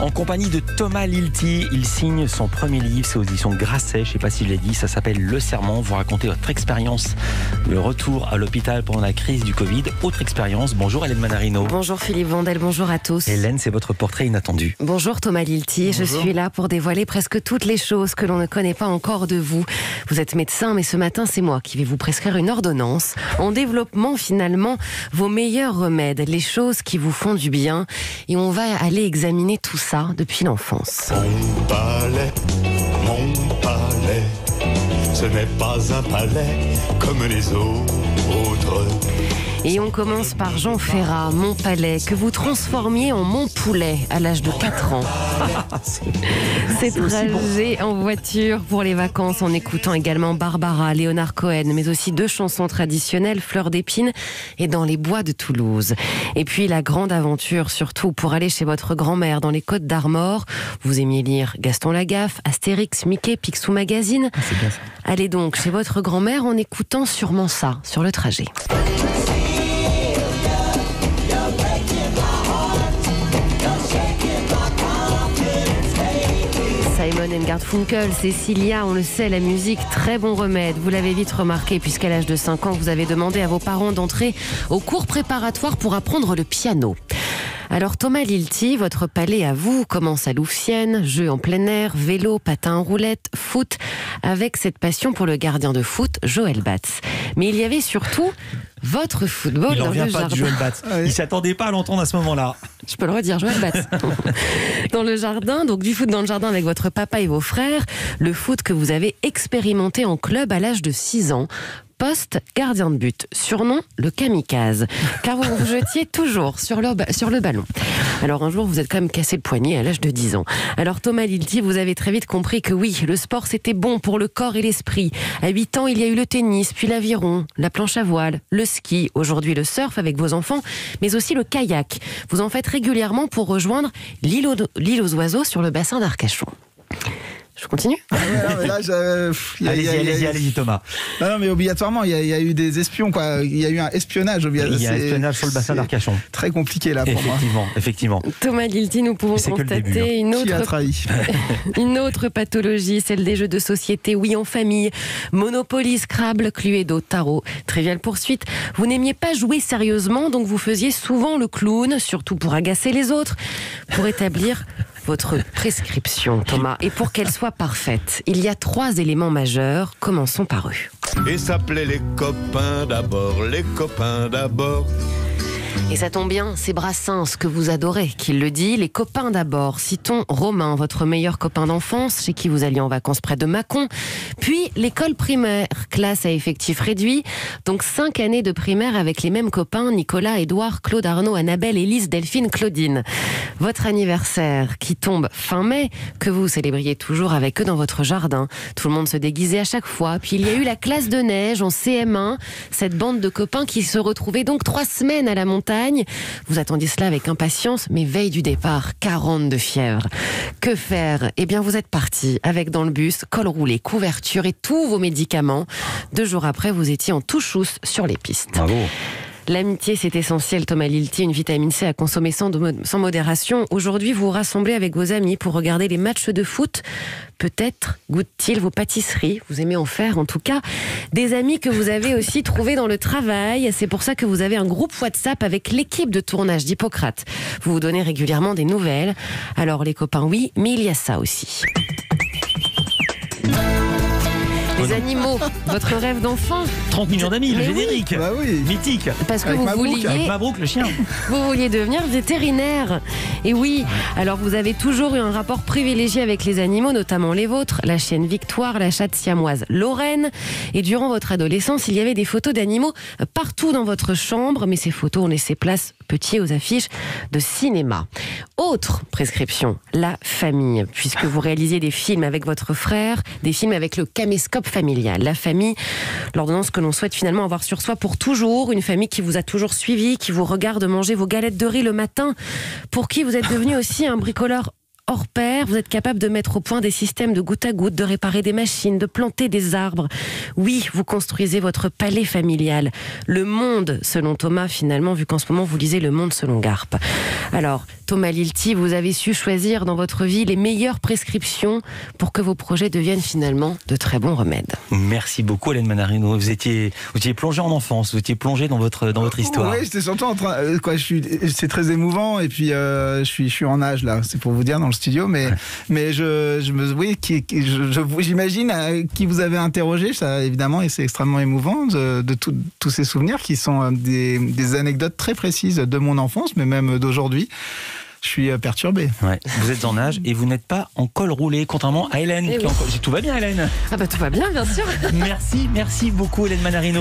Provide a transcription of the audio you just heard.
En compagnie de Thomas Lilti, il signe son premier livre, c'est aux éditions Grasset, je ne sais pas si je l'ai dit, ça s'appelle Le Serment. Vous racontez votre expérience, le retour à l'hôpital pendant la crise du Covid. Autre expérience. Bonjour Hélène Manarino. Bonjour Philippe Vandel, bonjour à tous. Hélène, c'est votre portrait inattendu. Bonjour Thomas Lilti, je suis là pour dévoiler presque toutes les choses que l'on ne connaît pas encore de vous. Vous êtes médecin, mais ce matin, c'est moi qui vais vous prescrire une ordonnance en développement finalement vos meilleurs remèdes, les choses qui vous font du bien. Et on va aller examiner tout ça depuis l'enfance. Mon palais, mon palais, ce n'est pas un palais comme les autres. Et on commence par Jean Ferrat, Mon Palais, que vous transformiez en Mon Poulet à l'âge de 4 ans. C'est trajet en voiture pour les vacances en écoutant également Barbara, Léonard Cohen, mais aussi deux chansons traditionnelles, Fleur d'épine et Dans les bois de Toulouse. Et puis la grande aventure, surtout pour aller chez votre grand-mère dans les Côtes d'Armor. Vous aimiez lire Gaston Lagaffe, Astérix, Mickey, Picsou Magazine. Ah, bien ça. Allez donc chez votre grand-mère en écoutant sûrement ça sur le trajet. Simon Garfunkel, Cécilia, on le sait, la musique, très bon remède. Vous l'avez vite remarqué, puisqu'à l'âge de 5 ans, vous avez demandé à vos parents d'entrer au cours préparatoire pour apprendre le piano. Alors Thomas Lilti, votre palais à vous commence à Louvciennes, jeux en plein air, vélo, patin en roulette, foot, avec cette passion pour le gardien de foot, Joël Batz. Mais il y avait surtout votre football Il n'en dans vient le pas jardin. de Joël Batz. Il s'attendait pas à l'entendre à ce moment-là. Je peux le redire, Joël Batz. dans le jardin, donc du foot dans le jardin avec votre papa et vos frères, le foot que vous avez expérimenté en club à l'âge de 6 ans. Poste gardien de but, surnom le kamikaze, car vous vous jetiez toujours sur le, ballon. Alors un jour, vous êtes quand même cassé le poignet à l'âge de 10 ans. Alors Thomas Lilti, vous avez très vite compris que oui, le sport c'était bon pour le corps et l'esprit. À 8 ans, il y a eu le tennis, puis l'aviron, la planche à voile, le ski, aujourd'hui le surf avec vos enfants, mais aussi le kayak. Vous en faites régulièrement pour rejoindre l'île aux oiseaux sur le bassin d'Arcachon. Je continue Ah ouais, Allez-y, a- il y a- allez-y, allez-y, Thomas. Non, non, mais obligatoirement, il y, a, il y a eu des espions, quoi. Il y a eu un espionnage. Il y a un espionnage sur le bassin d'Arcachon. Très compliqué là pour moi. Effectivement, effectivement. Thomas Lilti, nous pouvons constater début, hein. une Qui a autre trahi Une autre pathologie, celle des jeux de société, oui en famille, Monopoly, Scrabble, Cluedo, Tarot, Trivial Poursuite. Vous n'aimiez pas jouer sérieusement, donc vous faisiez souvent le clown, surtout pour agacer les autres, pour établir votre prescription, Thomas. Et pour qu'elle soit parfaite, il y a trois éléments majeurs. Commençons par eux. Et s'appelait les copains d'abord, les copains d'abord. Et ça tombe bien, c'est Brassens que vous adorez, qui le dit. Les copains d'abord. Citons Romain, votre meilleur copain d'enfance, chez qui vous alliez en vacances près de Mâcon. Puis l'école primaire, classe à effectif réduit. Donc cinq années de primaire avec les mêmes copains, Nicolas, Édouard, Claude, Arnaud, Annabelle, Élise, Delphine, Claudine. Votre anniversaire, qui tombe fin mai, que vous célébriez toujours avec eux dans votre jardin. Tout le monde se déguisait à chaque fois. Puis il y a eu la classe de neige en CM1, cette bande de copains qui se retrouvaient donc trois semaines à la montagne. Vous attendiez cela avec impatience, mais veille du départ, 40 de fièvre. Que faire? Eh bien, vous êtes parti avec dans le bus, col roulé, couverture et tous vos médicaments. Deux jours après, vous étiez en touchous sur les pistes. Bravo. L'amitié, c'est essentiel, Thomas Lilti, une vitamine C à consommer sans, modération. Aujourd'hui, vous vous rassemblez avec vos amis pour regarder les matchs de foot. Peut-être goûtent-ils vos pâtisseries, vous aimez en faire en tout cas. Des amis que vous avez aussi trouvés dans le travail. C'est pour ça que vous avez un groupe WhatsApp avec l'équipe de tournage d'Hippocrate. Vous vous donnez régulièrement des nouvelles. Alors les copains, oui, mais il y a ça aussi. Les animaux, votre rêve d'enfant 30 millions d'amis, le générique. Bah oui. Mythique. parce que Avec vous Mabrouk, vouliez Avec Mabrouk, le chien. Vous vouliez devenir vétérinaire. Et oui, alors vous avez toujours eu un rapport privilégié avec les animaux, notamment les vôtres, la chienne Victoire, la chatte siamoise Lorraine. Et durant votre adolescence, il y avait des photos d'animaux partout dans votre chambre, mais ces photos ont laissé place petit aux affiches de cinéma. Autre prescription, la famille, puisque vous réalisiez des films avec votre frère, des films avec le caméscope familial. La famille, l'ordonnance que l'on souhaite finalement avoir sur soi pour toujours, une famille qui vous a toujours suivi, qui vous regarde manger vos galettes de riz le matin, pour qui vous êtes devenu aussi un bricoleur hors pair. Vous êtes capable de mettre au point des systèmes de goutte à goutte, de réparer des machines, de planter des arbres. Oui, vous construisez votre palais familial. Le monde, selon Thomas, finalement, vu qu'en ce moment vous lisez Le Monde selon Garp. Alors, Thomas Lilti, vous avez su choisir dans votre vie les meilleures prescriptions pour que vos projets deviennent finalement de très bons remèdes. Merci beaucoup, Hélène Manarino. Vous étiez, vous étiez plongé en enfance, vous étiez plongé dans votre, dans votre histoire. Oui, j'étais surtout en train. euh, Quoi, je suis, c'est très émouvant et puis euh, je suis, je suis en âge là. C'est pour vous dire dans le studio, mais, mais je, je me, oui, qui, qui- je- je- j'imagine euh, qui vous avez interrogé, ça évidemment, et c'est extrêmement émouvant de, de tout- tous ces souvenirs qui sont euh, des, des anecdotes très précises de mon enfance, mais même d'aujourd'hui. Je suis euh, perturbé. Ouais. Vous êtes en âge et vous n'êtes pas en col roulé, contrairement à Hélène. Eh qui est oui. en col- Tout va bien, Hélène Ah bah tout va bien, bien sûr. Merci, merci beaucoup, Hélène Manarino.